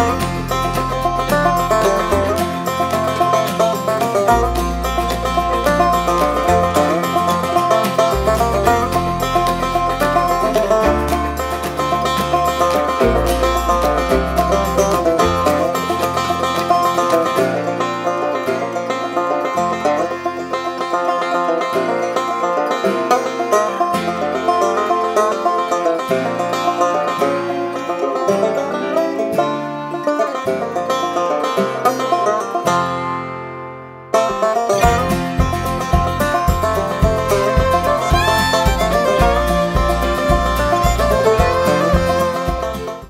Oh.